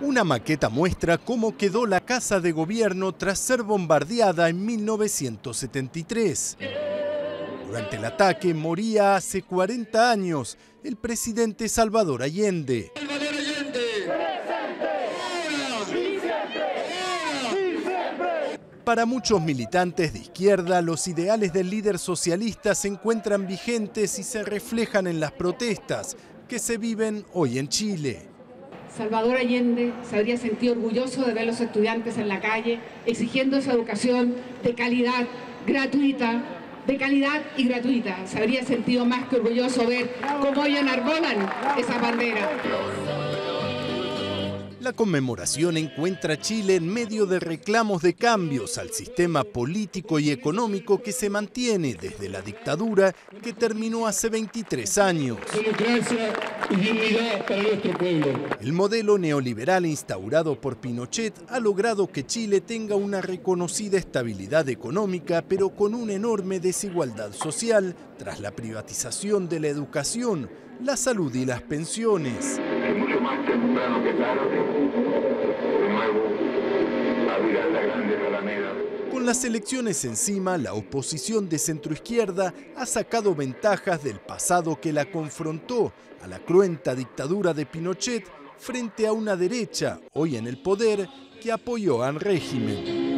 Una maqueta muestra cómo quedó la casa de gobierno tras ser bombardeada en 1973. Durante el ataque moría hace 40 años el presidente Salvador Allende. Para muchos militantes de izquierda, los ideales del líder socialista se encuentran vigentes y se reflejan en las protestas que se viven hoy en Chile. Salvador Allende se habría sentido orgulloso de ver a los estudiantes en la calle exigiendo esa educación de calidad, gratuita, de calidad y gratuita. Se habría sentido más que orgulloso ver cómo hoy enarbolan esa bandera. La conmemoración encuentra a Chile en medio de reclamos de cambios al sistema político y económico que se mantiene desde la dictadura que terminó hace 23 años. El modelo neoliberal instaurado por Pinochet ha logrado que Chile tenga una reconocida estabilidad económica, pero con una enorme desigualdad social tras la privatización de la educación, la salud y las pensiones. Con las elecciones encima, la oposición de centroizquierda ha sacado ventajas del pasado que la confrontó a la cruenta dictadura de Pinochet frente a una derecha, hoy en el poder, que apoyó al régimen.